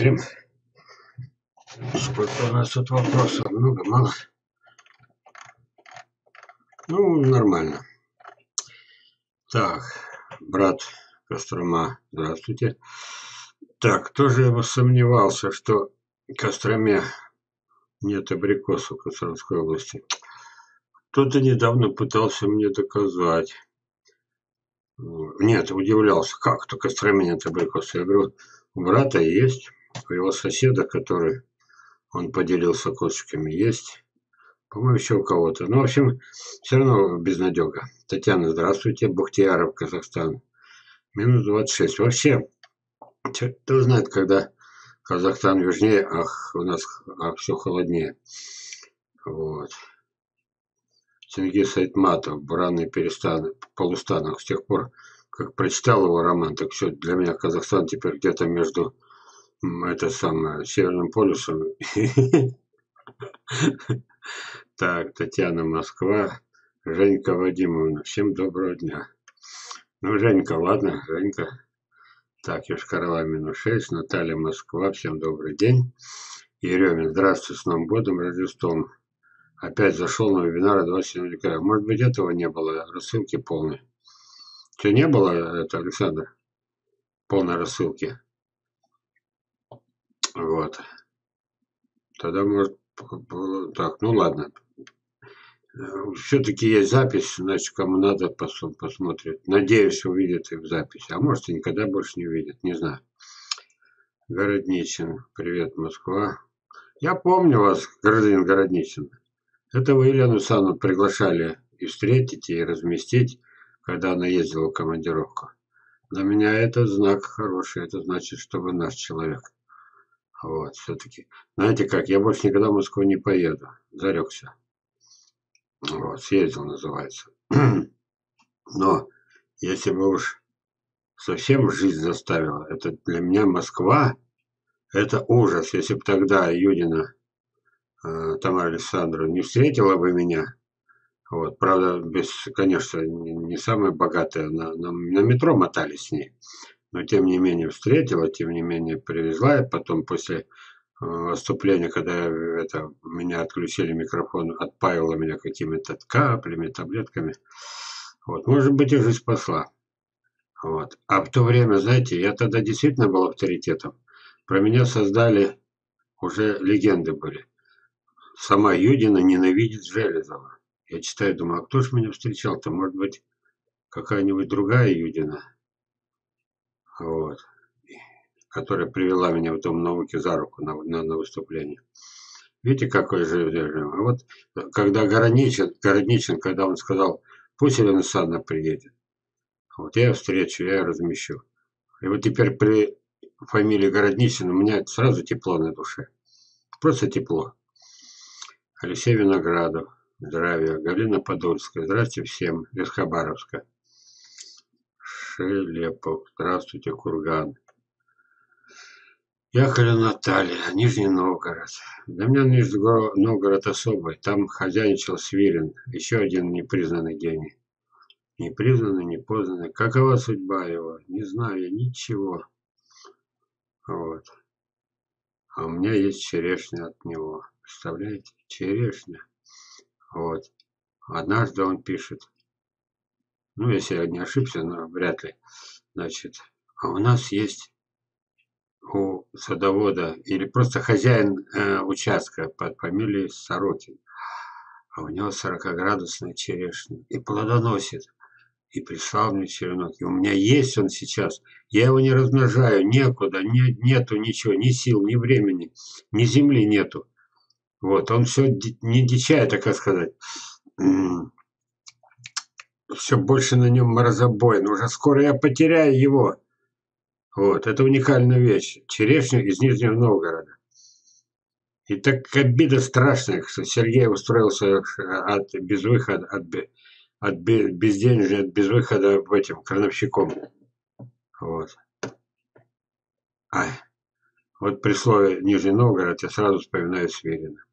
Посмотрим. Сколько у нас тут вопросов? Много, мало? Ну, нормально. Так, брат Кострома, здравствуйте. Так, тоже я сомневался, что в Костроме нет абрикосов в Костромской области. Кто-то недавно пытался мне доказать. Нет, удивлялся, как только в Костроме нет абрикосов. Я говорю, у брата есть, у его соседа, который он поделился косточками, есть. По-моему, еще у кого-то. Ну, в общем, все равно безнадега. Татьяна, здравствуйте. Бухтияров, Казахстан. Минус 26. Вообще, кто знает, когда Казахстан южнее, ах, у нас ах, все холоднее. Вот. Чингис Айтматов, Буранный перестан, полустанок. С тех пор, как прочитал его роман, так все, для меня Казахстан теперь где-то между это самое, Северным полюсом. Так, Татьяна, Москва. Женька Вадимовна, всем доброго дня. Ну, Женька, ладно, Женька. Так, Йошкар-Ола минус 6, Наталья, Москва, всем добрый день. Еремин, здравствуй, с Новым годом, Рождеством. Опять зашел на вебинар 27 декабря. Может быть, этого не было, рассылки полной. Что, не было, это, Александр? Полной рассылки. Вот. Тогда, может, так, ну ладно. Все-таки есть запись, значит, кому надо, посмотрит. Надеюсь, увидит и в записи. А может, и никогда больше не увидит, не знаю. Городничин. Привет, Москва. Я помню вас, гражданин Городничин. Это вы Елену Сану приглашали и встретить, и разместить, когда она ездила в командировку. Для меня это знак хороший, это значит, что вы наш человек. Вот, все-таки. Знаете как, я больше никогда в Москву не поеду. Зарекся. Вот, съездил, называется. Но если бы уж совсем жизнь заставила, это для меня Москва, это ужас. Если бы тогда Юдина э, Тамара Александровна не встретила бы меня, вот, правда, без, конечно, не, не самая богатая, на, на, на метро мотались с ней но тем не менее встретила, тем не менее привезла. И потом после э, выступления, когда это, меня отключили микрофон, отпаивала меня какими-то каплями, таблетками. Вот, может быть, их и спасла. Вот. А в то время, знаете, я тогда действительно был авторитетом. Про меня создали, уже легенды были. Сама Юдина ненавидит Железова. Я читаю, думаю, а кто ж меня встречал-то? Может быть, какая-нибудь другая Юдина? Вот, которая привела меня в Дом науки за руку на, на, на выступление. Видите, какой же. А вот когда Городничин, Городничин, когда он сказал, пусть Елена Александровна приедет, вот я встречу, я ее размещу. И вот теперь при фамилии Городничин у меня сразу тепло на душе. Просто тепло. Алексей Виноградов, здравия. Галина Подольская, здравствуйте всем из Хабаровска. Шелепов. Здравствуйте, Курган. Яхали Наталья, Нижний Новгород. Для меня Нижний Новгород особый. Там хозяйничал Свирин, еще один непризнанный гений. Непризнанный, непознанный. Какова судьба его? Не знаю я ничего. Вот. А у меня есть черешня от него. Представляете? Черешня. Вот. Однажды он пишет ну, если я не ошибся, но вряд ли, значит, а у нас есть у садовода или просто хозяин э, участка под фамилией Сорокин, а у него 40-градусная черешня. И плодоносит. И прислал мне черенок. И у меня есть он сейчас. Я его не размножаю, некуда, не, нету ничего, ни сил, ни времени, ни земли нету. Вот, он все не дичает, так сказать все больше на нем морозобой, но уже скоро я потеряю его. Вот, это уникальная вещь. Черешня из Нижнего Новгорода. И так обида страшная, что Сергей устроился от безвыхода, от, от безденежья, от безвыхода в этим крановщиком. Вот. Ай. Вот при слове Нижний Новгород я сразу вспоминаю Сверина.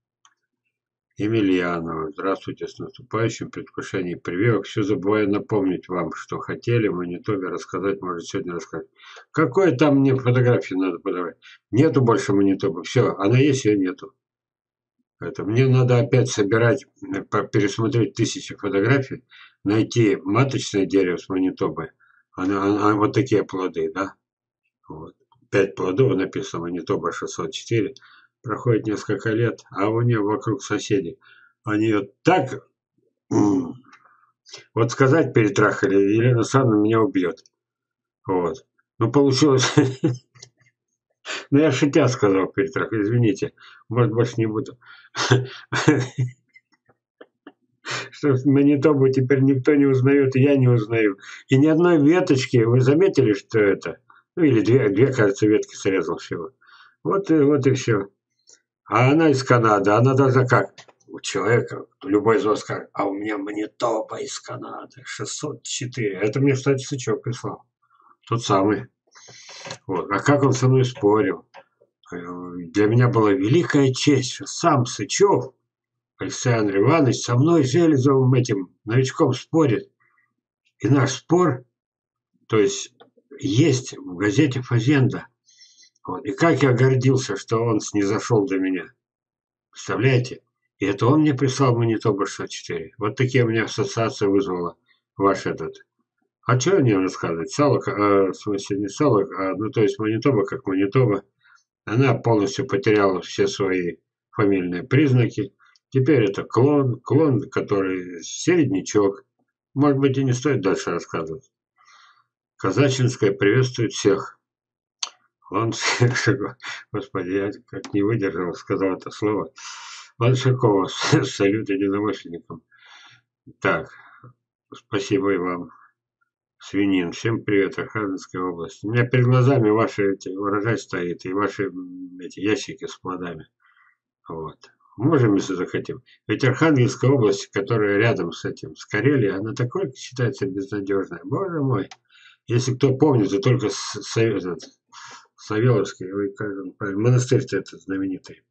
Емельянова. Здравствуйте, с наступающим предвкушением прививок. Все забываю напомнить вам, что хотели в Манитобе рассказать, может сегодня рассказать. Какое там мне фотографии надо подавать? Нету больше Манитобы. Все, она есть, ее нету. Это мне надо опять собирать, пересмотреть тысячи фотографий, найти маточное дерево с Манитобы. Она, она, вот такие плоды, да? Вот. Пять плодов написано Манитоба 604 проходит несколько лет, а у нее вокруг соседи. Они ее так... Вот сказать перетрахали, Елена Александровна меня убьет. Вот. Ну, получилось... Ну, я шутя сказал перетрах, извините. Может, больше не буду. Что Манитобу теперь никто не узнает, и я не узнаю. И ни одной веточки, вы заметили, что это? Ну, или две, две кажется, ветки срезал всего. Вот, вот и все. А она из Канады, она даже как у человека, любой из вас скажет, а у меня Манитоба из Канады, 604. Это мне, кстати, Сычок прислал. Тот самый. Вот. А как он со мной спорил? Для меня была великая честь, что сам Сычев, Александр Иванович, со мной Железовым этим новичком спорит. И наш спор, то есть есть в газете «Фазенда», вот. И как я гордился, что он снизошел до меня. Представляете? И это он мне прислал Манитоба 64. Вот такие у меня ассоциации вызвала ваш этот. А что о нем рассказывать? Сало, э, в смысле не сало, а, ну то есть Манитоба как Манитоба. Она полностью потеряла все свои фамильные признаки. Теперь это клон, клон, который середнячок. Может быть и не стоит дальше рассказывать. Казачинская приветствует всех. Он, господи, я как не выдержал, сказал это слово. Ланшакова, салют единомышленникам. Так, спасибо и вам. Свинин, всем привет, Архангельская область. У меня перед глазами ваши эти урожай стоит и ваши эти ящики с плодами. Вот. Можем, если захотим. Ведь Архангельская область, которая рядом с этим, с Карелией, она такой считается безнадежной. Боже мой. Если кто помнит, то только совет, Савеловский, ой, как монастырь-то этот знаменитый.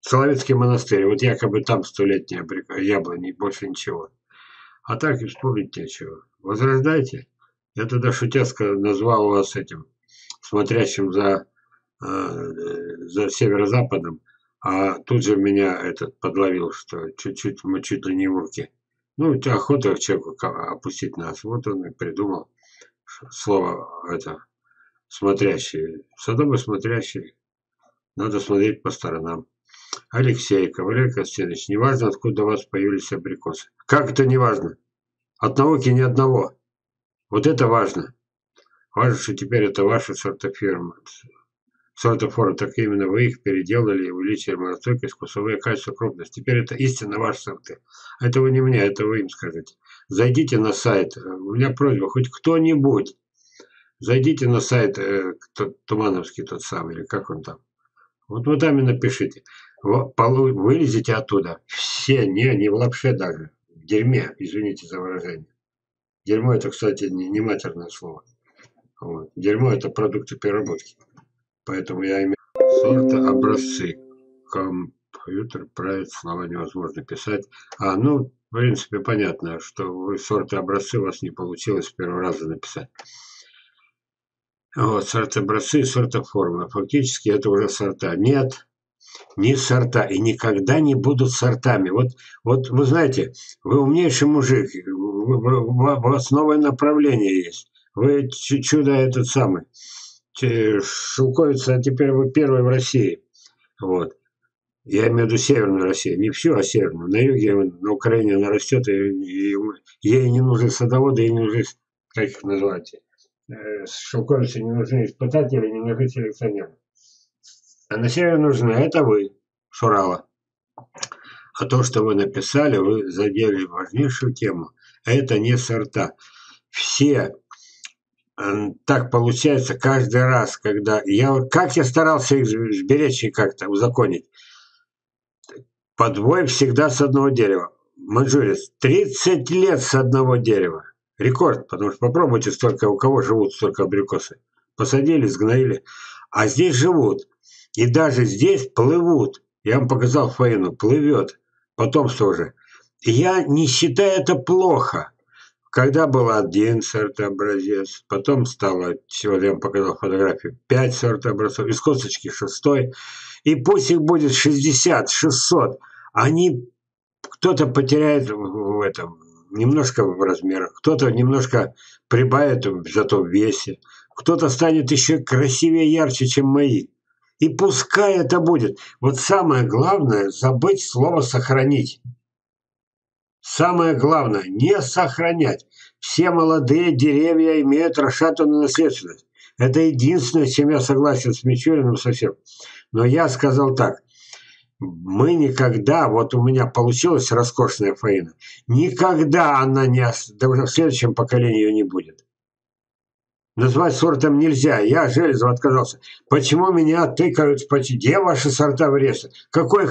Соловецкий монастырь, вот якобы там столетняя яблони, больше ничего. А так и вспомнить нечего. Возрождайте. Я тогда шутяско назвал вас этим, смотрящим за, э, за северо-западом, а тут же меня этот подловил, что чуть-чуть мы чуть ли не урки. Ну, охота человеку опустить нас. Вот он и придумал слово это смотрящие. Садовы смотрящие. Надо смотреть по сторонам. Алексей, Валерий Константинович, неважно, откуда у вас появились абрикосы. Как это не важно? От науки ни одного. Вот это важно. Важно, что теперь это ваша сортофирма. Сортофора, так именно вы их переделали и увеличили морозостойкость, вкусовые качества, крупность. Теперь это истинно ваши сорты. Это вы не мне, это вы им скажете. Зайдите на сайт. У меня просьба, хоть кто-нибудь Зайдите на сайт э, Тумановский тот самый, или как он там. Вот вы там и напишите. Вылезете оттуда. Все, не, не в лапше даже. В дерьме, извините за выражение. Дерьмо это, кстати, не, не матерное слово. Вот. Дерьмо это продукты переработки. Поэтому я имею сорта образцы. Компьютер правит, слова невозможно писать. А, ну, в принципе, понятно, что вы сорты образцы у вас не получилось с первого раза написать. Вот, сортобразцы и сортоформы. Фактически это уже сорта. Нет, не сорта и никогда не будут сортами. Вот, вот вы знаете, вы умнейший мужик, у вас новое направление есть. Вы чудо этот самый. Шелковица, а теперь вы первый в России. Вот. Я имею в виду Северную Россию, не всю, а Северную. На юге, на Украине она растет, и, и ей не нужны садоводы, ей не нужны, как их называть, Э, шелковице не нужны испытатели, не нужны селекционеры. А на севере нужны, это вы, Шурала. А то, что вы написали, вы задели важнейшую тему. Это не сорта. Все так получается каждый раз, когда я как я старался их сберечь и как-то узаконить. Подвой всегда с одного дерева. Манжурец 30 лет с одного дерева. Рекорд, потому что попробуйте столько, у кого живут столько абрикосы. Посадили, сгноили. А здесь живут. И даже здесь плывут. Я вам показал фаину, плывет. потомство уже. Я не считаю это плохо. Когда был один сорт образец, потом стало, сегодня я вам показал фотографию, пять сорт образцов, из косточки шестой, и пусть их будет 60, 600, они кто-то потеряет в этом немножко в размерах, кто-то немножко прибавит зато в весе, кто-то станет еще красивее, ярче, чем мои. И пускай это будет. Вот самое главное – забыть слово «сохранить». Самое главное – не сохранять. Все молодые деревья имеют расшатанную наследственность. Это единственное, с чем я согласен с Мичуриным совсем. Но я сказал так. Мы никогда, вот у меня получилась роскошная фаина, никогда она не, да уже в следующем поколении ее не будет. Назвать сортом нельзя. Я Железов отказался. Почему меня тыкают в почти? Где ваши сорта в ресу? Какой...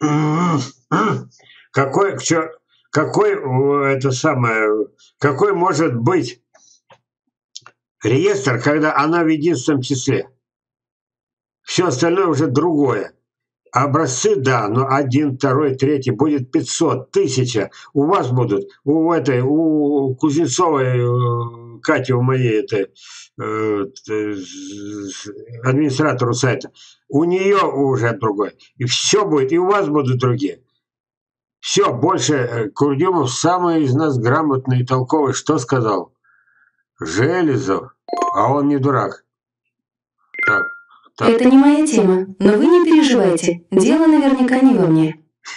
Какой... Какой это самое, какой может быть реестр, когда она в единственном числе? Все остальное уже другое. Образцы, да, но один, второй, третий будет 500, тысяча. У вас будут, у этой, у Кузнецовой, э, Кати, у моей, этой, э, администратору сайта, у нее уже другой. И все будет, и у вас будут другие. Все, больше э, Курдюмов самый из нас грамотный и толковый. Что сказал? Железов. А он не дурак. Это не моя тема, но вы не переживайте. Дело наверняка не во мне.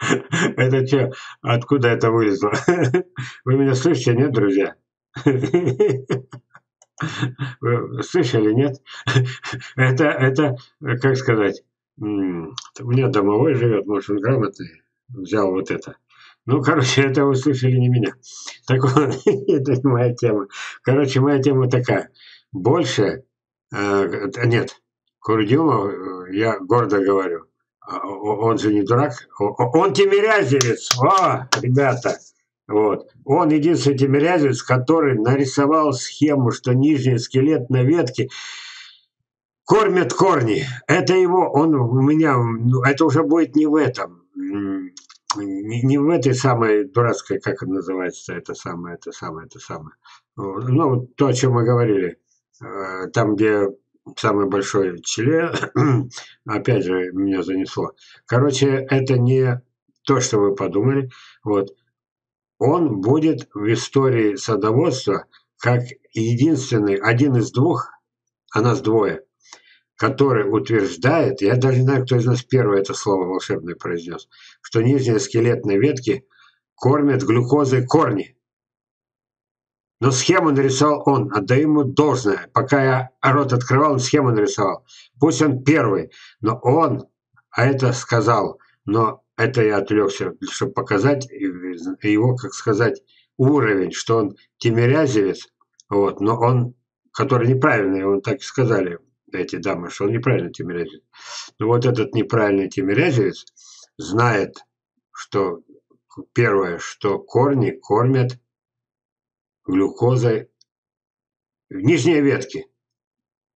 Это что? Откуда это вылезло? Вы меня слышите, нет, друзья? Вы слышали, нет? Это, это, как сказать, у меня домовой живет, может, он грамотный, взял вот это. Ну, короче, это вы слышали не меня. Так вот, это не моя тема. Короче, моя тема такая. Больше, нет, Курдюмов, э, я гордо говорю, а, он же не дурак, он тимирязевец, о, ребята, вот. Он единственный тимирязевец, который нарисовал схему, что нижний скелет на ветке кормят корни. Это его, он у меня, ну, это уже будет не в этом, не, в этой самой дурацкой, как это называется, это самое, это самое, это самое. Ну, то, о чем мы говорили, э, там, где самый большой член, опять же, меня занесло. Короче, это не то, что вы подумали. Вот. Он будет в истории садоводства как единственный, один из двух, а нас двое, который утверждает, я даже не знаю, кто из нас первый это слово волшебное произнес, что нижние скелетные ветки кормят глюкозой корни. Но схему нарисовал он, отдаю ему должное. Пока я рот открывал, он схему нарисовал. Пусть он первый, но он, а это сказал, но это я отвлекся, чтобы показать его, как сказать, уровень, что он тимирязевец, вот, но он, который неправильный, он так и сказали, эти дамы, что он неправильно тимирязевец. Но вот этот неправильный тимирязевец знает, что первое, что корни кормят глюкозой в нижней ветке.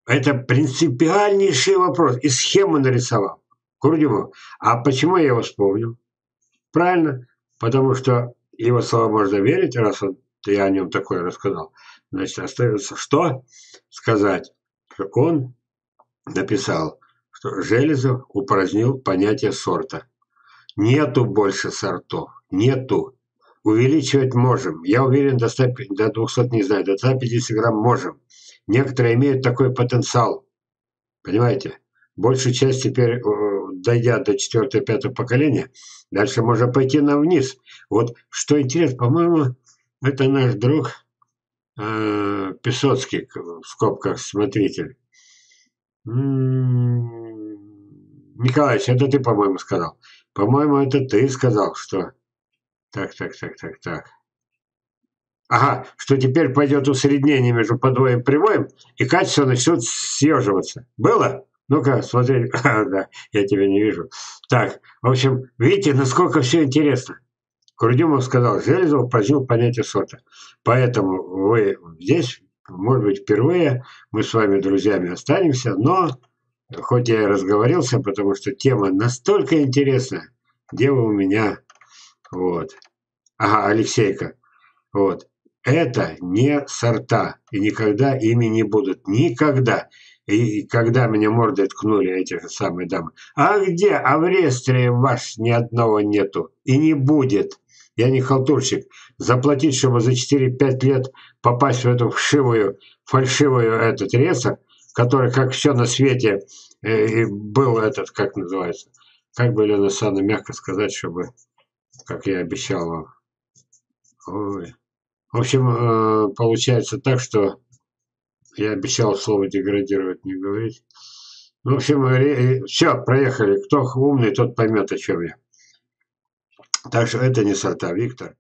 Это принципиальнейший вопрос. И схему нарисовал. Курдюмов. А почему я его вспомнил? Правильно. Потому что его слова можно верить, раз он, я о нем такое рассказал. Значит, остается что? Сказать, что он написал, что Железов упразднил понятие сорта. Нету больше сортов, нету. Увеличивать можем. Я уверен, до, 100, до 200, не знаю, до 150 грамм можем. Некоторые имеют такой потенциал. Понимаете? Большую часть теперь, дойдя до 4-5 поколения, дальше можно пойти на вниз. Вот что интересно, по-моему, это наш друг э, Песоцкий, в скобках смотритель. Николаевич, это ты, по-моему, сказал. По-моему, это ты сказал, что... Так, так, так, так, так. Ага, что теперь пойдет усреднение между подвоем и привоем, и качество начнет съеживаться. Было? Ну-ка, смотри. да, я тебя не вижу. Так, в общем, видите, насколько все интересно. Курдюмов сказал, Железов прожил понятие сорта. Поэтому вы здесь может быть, впервые мы с вами друзьями останемся, но хоть я и разговорился, потому что тема настолько интересная. Дело у меня, вот. Ага, Алексейка, вот. Это не сорта, и никогда ими не будут. Никогда. И когда меня мордой ткнули эти же самые дамы. А где? А в реестре ваш ни одного нету. И не будет. Я не халтурщик. Заплатить, чтобы за 4-5 лет попасть в эту вшивую, фальшивую этот реестр, который, как все на свете, э, был этот, как называется, как бы, Елена Санна, мягко сказать, чтобы, как я обещал вам. Ой. В общем, э, получается так, что я обещал слово деградировать не говорить. В общем, все, проехали. Кто умный, тот поймет, о чем я. Так что это не сорта, Виктор.